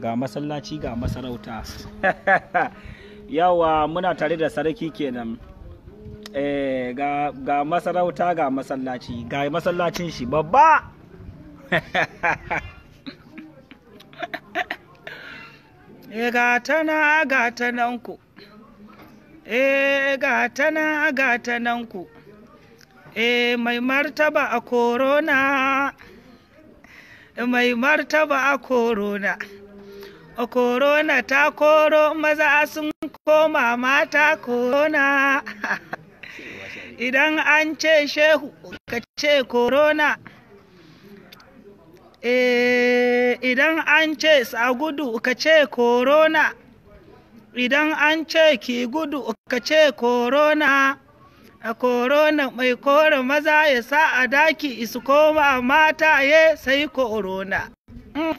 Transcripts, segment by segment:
ga masallaci ga masarauta. Yawa muna tare da sarki kenan. Eh, ga, ga masarauta ga masallaci ga masallacin shi babba. E ga tana ga tanan ku. E ga tana ga tanan ku. E mai martaba a korona mai martaba a korona. A korona ta koro maza sun koma mata korona. Idan an ce shehu ka ce korona. E idan an ce sa gudu ka ce korona. Idan an ce ki gudu ka ce korona. A korona mai kore maza ya sa a daki isu koma mata ye sai korona Mm.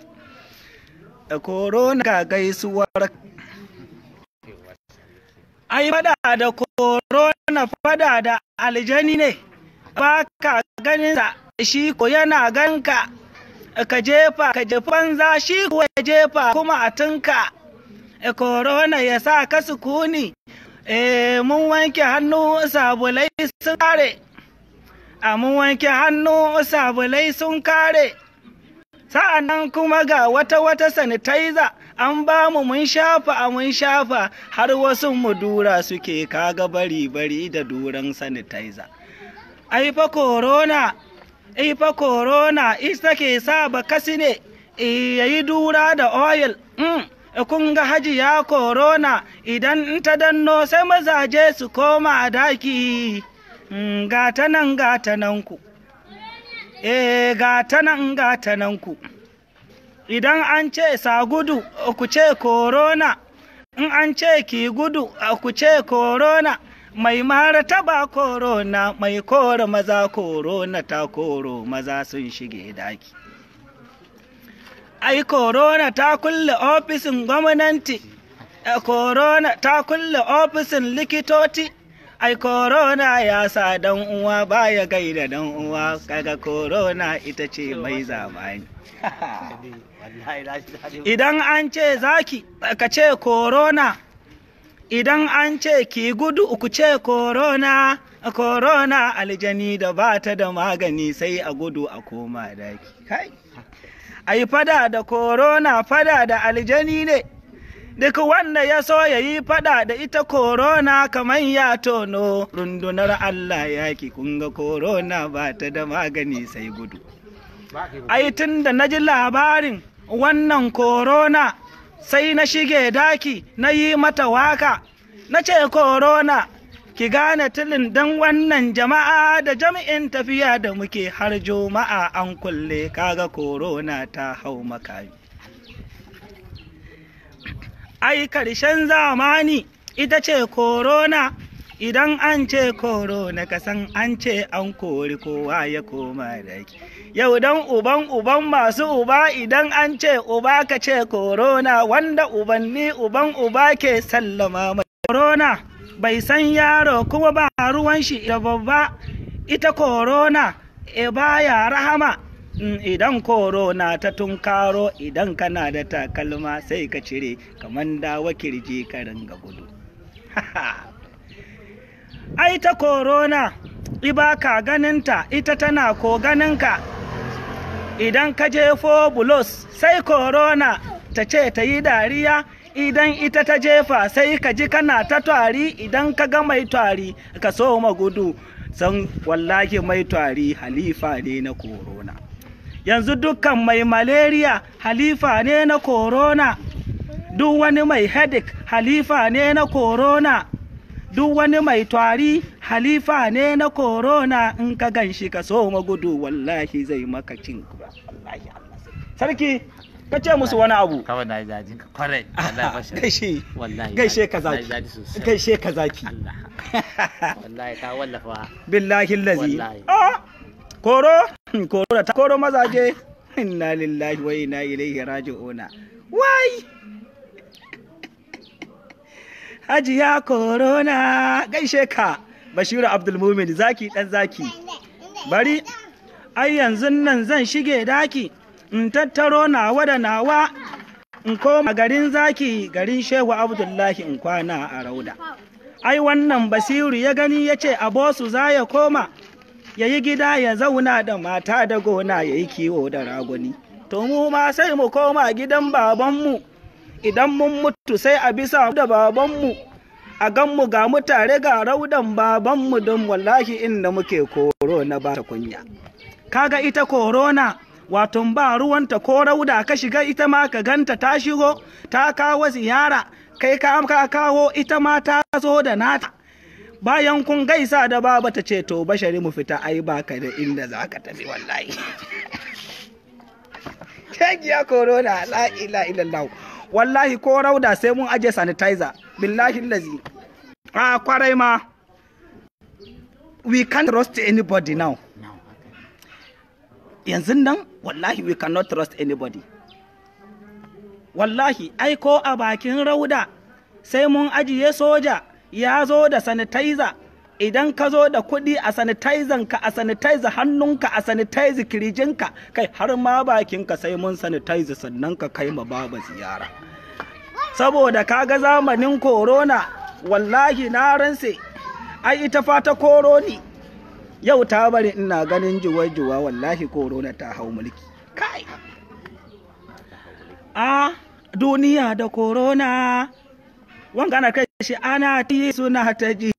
a korona ka gaisuwar. Ai fada da korona fada da aljani ne. Ba ka ganin sa shi ko yana ganka. Ka jefa ka jefan za shi ko ya jefa kuma a tunka. Korona ya sa ka sukuni. E mun wanke hannu sabulai sun kare. A mun wanke hannu sabulai sun kare. Sa'an nan kuma ga wata wata sanitizer an ba mu mun shafa a mun shafa. Har wasu mu dura suke kaga bari bari da duran sanitizer. Ai fa corona ai fa corona ita ke sa ba kasi ne yayi dura da oil mm. Kun ga hajiya corona idan ta danno sai mazaje su koma daki. Mm, gata nan gata nan ku. Eh gata nan gata nan ku. Idan an ce sa gudu ku ce corona in an ce ki gudu ku ce corona mai mara taba corona mai kore maza corona ta koro maza sun shige daki. Ai corona ta kulle ofisin gwamnati. Corona ta kulle ofisin likitoci. Ai corona ya sa dan uwa baya gaida dan uwa. Kaga corona ita ce mai zamani. Idan an ce zaki ka ce corona. Idan an ce ki gudu ku ce corona. Corona aljani da ba ta da magani sai a gudu a koma daki. Kai. Ai fada da corona fada da aljani ne. Duk wanda ya so ya yi fada da ita korona kamar ya tono rundunar Allah yaki. Kunga korona ba ta da magani sai gudu. Ai tun da na ji labarin wannan korona sai na shige daki na yi mata waƙa. Na ce korona ki gane tilin don wannan jama'a da jami'in tafiya da muke har juma'a an kulle kaga korona ta hau makami. Ai ƙarshen zamani ita ce korona idan an ce korona kasan an ce an kori kowa ya koma daki. Yau dan uban uban masu uba idan an ce uba ka ce korona wanda ubanni uban uba ke sallama mai korona bai san yaro kuma ba ruwan shi da babba. Ita korona e baya rahama. Idan korona ta tunkaro idan kana da takalma sai ka cire kamar dawa ƙirji ka ringa gudu. Ai ta korona iba ka ganinta ita tana ko ganinka. Idan ka jefo bulos sai korona ta ce ta yi dariya idan ita ta jefa sai ka ji kana ta twari. Idan ka ga mai twari ka so gudu. San wallahi mai twari halifa ne na korona yanzu dukkan mai malaria halifa ne na corona. Duk wani mai headache halifa ne na corona. Duk wani mai twari halifa ne na corona. In ka gan shi ka so magudu wallahi zai maka cin sarki. Ka ce musu wani abu. Kawai na jajin ka ƙwarai. Wallahi basha gaishe. Wallahi gaishe ka zaki. gaishe ka zaki. Allah. Wallahi ka wallafa. Billahi lazi. Ah koro koro da ta koro mazaje. Inna lillahi wa inna ilaihi raji'una. Wai! Hajiya korona. Gaishe ka bashiru abdulmumin zaki dan zaki. Bari ai yanzu nan zan shige daki in tattaro nawa da nawa in koma garin zaki garin shehu abdullahi in kwana a rauda. Ai wannan basiru ya gani ya ce abosu za ya koma ya yi gida ya zauna da mata da gona ya yi kiwo da raguni. To mu ma sai mu koma gidan babanmu. Idan mun mutu sai a bisa da babanmu. A ganmu ga mu tare ga raudan babanmu don wallahi inda muke koro na ba ta kunya. Kaga ita korona wato ba ruwanta ko rauda ka shiga ita ma ka ganta ta shigo ta kawo ziyara kai ka kawo ita ma ta zo da nata. Bayan kun gaisa da baba ta ce to bashari mu fita ai baka da inda za ka tafi wallahi. Kegiya corona la ila illallah. Wallahi ko rauda sai mun aje sanitizer. Billahi lazi. A ƙwarai ma. We can't trust anybody now. Yanzu nan wallahi we cannot trust anybody. Wallahi ai ko a bakin rauda sai mun ajiye soja ya zo da sanitizer. Idan ka zo da kuɗi a sanitizer ka a sanitizer hannunka a sanitizer kirijinka kai har ma bakinka sai mun sanitizer sannan ka kai ma baba ziyara. Saboda kaga zamanin corona wallahi na ranse ai ita fata koroni yau ta bari ina ganin juwa-juwa wallahi corona ta hau mulki. Kai! A duniya da corona wanga na kai shi ana ti suna ta ji.